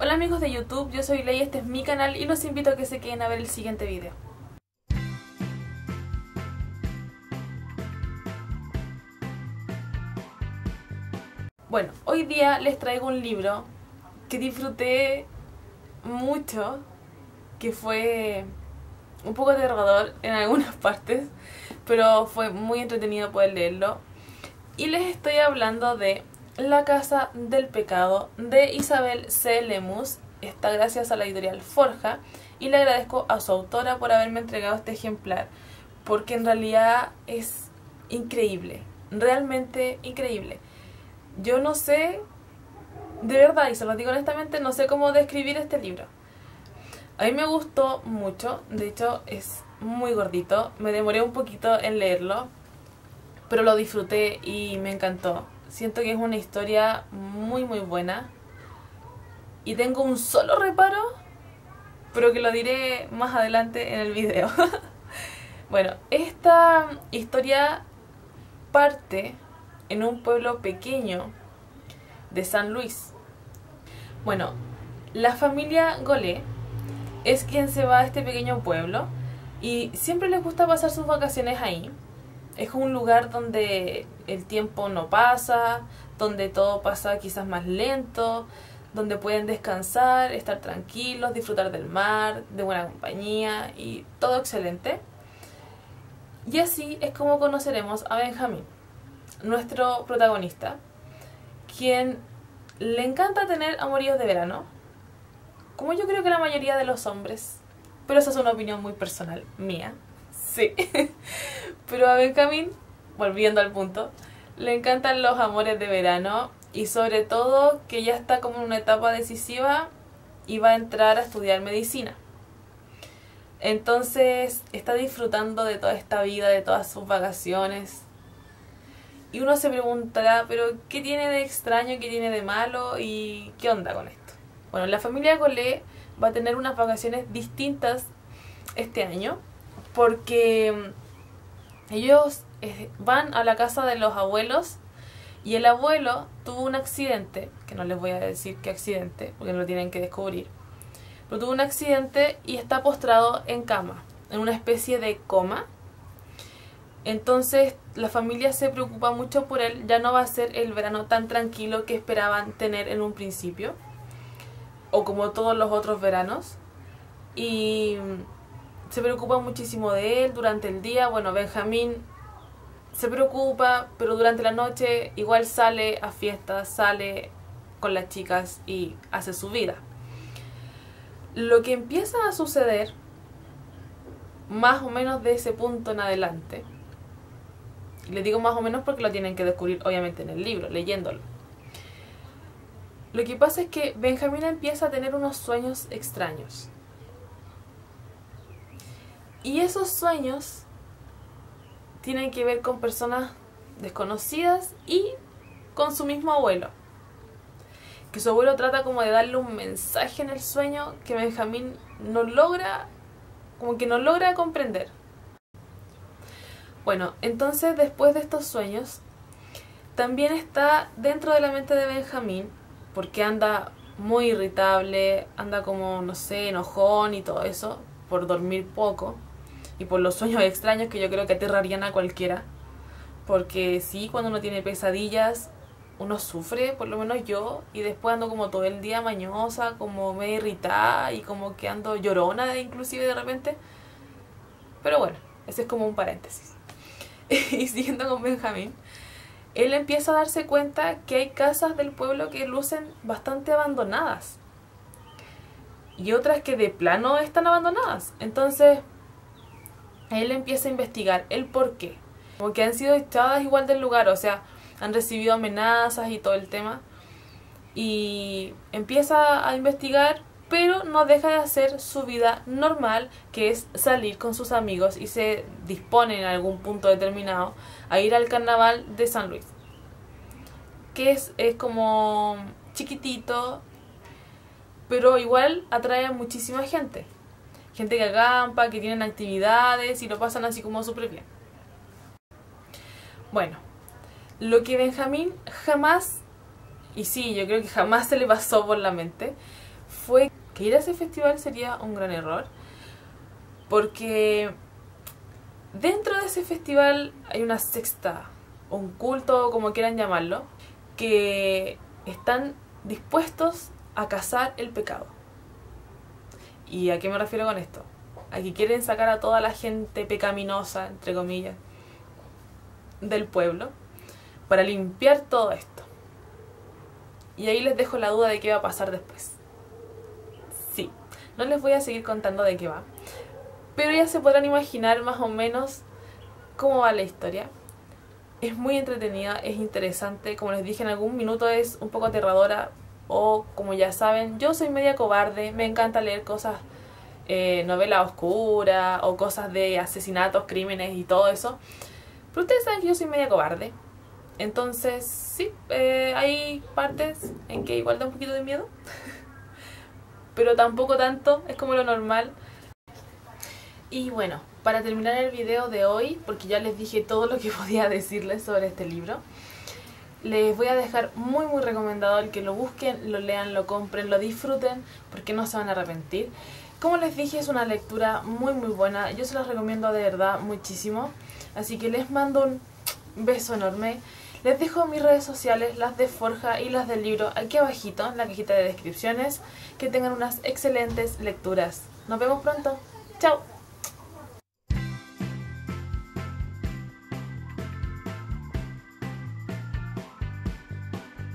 Hola amigos de YouTube, yo soy Ley, este es mi canal y los invito a que se queden a ver el siguiente video. Bueno, hoy día les traigo un libro que disfruté mucho, que fue un poco aterrador en algunas partes, pero fue muy entretenido poder leerlo. Y les estoy hablando de La Casa del Pecado de Isabel C. Lemus. Está gracias a la editorial Forja y le agradezco a su autora por haberme entregado este ejemplar, porque en realidad es increíble, realmente increíble. Yo no sé, de verdad, y se lo digo honestamente, no sé cómo describir este libro. A mí me gustó mucho, de hecho es muy gordito, me demoré un poquito en leerlo, pero lo disfruté y me encantó. Siento que es una historia muy muy buena y tengo un solo reparo, pero que lo diré más adelante en el video. bueno, esta historia parte en un pueblo pequeño de San Luis. Bueno, la familia Golé es quien se va a este pequeño pueblo y siempre les gusta pasar sus vacaciones ahí. Es un lugar donde el tiempo no pasa, donde todo pasa quizás más lento, donde pueden descansar, estar tranquilos, disfrutar del mar, de buena compañía y todo excelente. Y así es como conoceremos a Benjamín, nuestro protagonista, quien le encanta tener amoríos de verano, como yo creo que la mayoría de los hombres, pero esa es una opinión muy personal mía, sí. pero a Benjamín, volviendo al punto, le encantan los amores de verano y sobre todo que ya está como en una etapa decisiva y va a entrar a estudiar medicina. Entonces está disfrutando de toda esta vida, de todas sus vacaciones. Y uno se preguntará, pero ¿qué tiene de extraño, qué tiene de malo y qué onda con esto? Bueno, la familia Golé va a tener unas vacaciones distintas este año porque ellos eh, van a la casa de los abuelos y el abuelo tuvo un accidente, que no les voy a decir qué accidente, porque lo tienen que descubrir, pero tuvo un accidente y está postrado en cama, en una especie de coma. Entonces la familia se preocupa mucho por él, ya no va a ser el verano tan tranquilo que esperaban tener en un principio, o como todos los otros veranos. Y se preocupa muchísimo de él durante el día. Bueno, Benjamín se preocupa, pero durante la noche igual sale a fiestas, sale con las chicas y hace su vida. Lo que empieza a suceder, más o menos de ese punto en adelante, y le digo más o menos porque lo tienen que descubrir obviamente en el libro, leyéndolo. Lo que pasa es que Benjamín empieza a tener unos sueños extraños. Y esos sueños tienen que ver con personas desconocidas y con su mismo abuelo. Que su abuelo trata como de darle un mensaje en el sueño que Benjamín no logra, como que no logra comprender. Bueno, entonces después de estos sueños, también está dentro de la mente de Benjamín, porque anda muy irritable, anda como, no sé, enojón y todo eso, por dormir poco y por los sueños extraños que yo creo que aterrarían a cualquiera. Porque sí, cuando uno tiene pesadillas, uno sufre, por lo menos yo, y después ando como todo el día mañosa, como me irritada y como que ando llorona inclusive de repente. Pero bueno, ese es como un paréntesis. y siguiendo con Benjamín, él empieza a darse cuenta que hay casas del pueblo que lucen bastante abandonadas. Y otras que de plano están abandonadas. Entonces, él empieza a investigar el por qué. Como que han sido echadas igual del lugar, o sea, han recibido amenazas y todo el tema. Y empieza a investigar, pero no deja de hacer su vida normal, que es salir con sus amigos y se dispone en algún punto determinado a ir al carnaval de San Luis. Que es, es como chiquitito, pero igual atrae a muchísima gente gente que acampa, que tienen actividades y lo pasan así como súper bien. Bueno, lo que Benjamín jamás, y sí, yo creo que jamás se le pasó por la mente, fue que ir a ese festival sería un gran error. Porque dentro de ese festival hay una sexta, un culto, como quieran llamarlo, que están dispuestos a cazar el pecado. ¿Y a qué me refiero con esto? A que quieren sacar a toda la gente pecaminosa, entre comillas, del pueblo, para limpiar todo esto. Y ahí les dejo la duda de qué va a pasar después. Sí, no les voy a seguir contando de qué va, pero ya se podrán imaginar más o menos cómo va la historia. Es muy entretenida, es interesante, como les dije en algún minuto es un poco aterradora o como ya saben, yo soy media cobarde, me encanta leer cosas, eh, novela oscura o cosas de asesinatos, crímenes y todo eso. Pero ustedes saben que yo soy media cobarde. Entonces, sí, eh, hay partes en que igual da un poquito de miedo. Pero tampoco tanto, es como lo normal. Y bueno, para terminar el video de hoy, porque ya les dije todo lo que podía decirles sobre este libro, les voy a dejar muy muy recomendado el que lo busquen, lo lean, lo compren, lo disfruten, porque no se van a arrepentir. Como les dije, es una lectura muy muy buena, yo se las recomiendo de verdad muchísimo, así que les mando un beso enorme. Les dejo mis redes sociales, las de Forja y las del libro, aquí abajito en la cajita de descripciones. Que tengan unas excelentes lecturas. Nos vemos pronto. Chao.